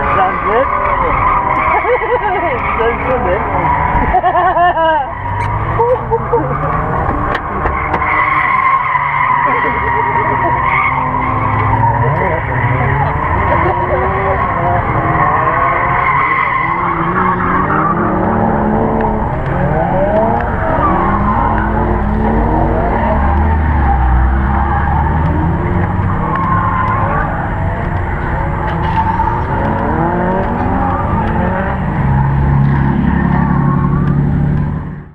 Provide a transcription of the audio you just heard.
Sounds good.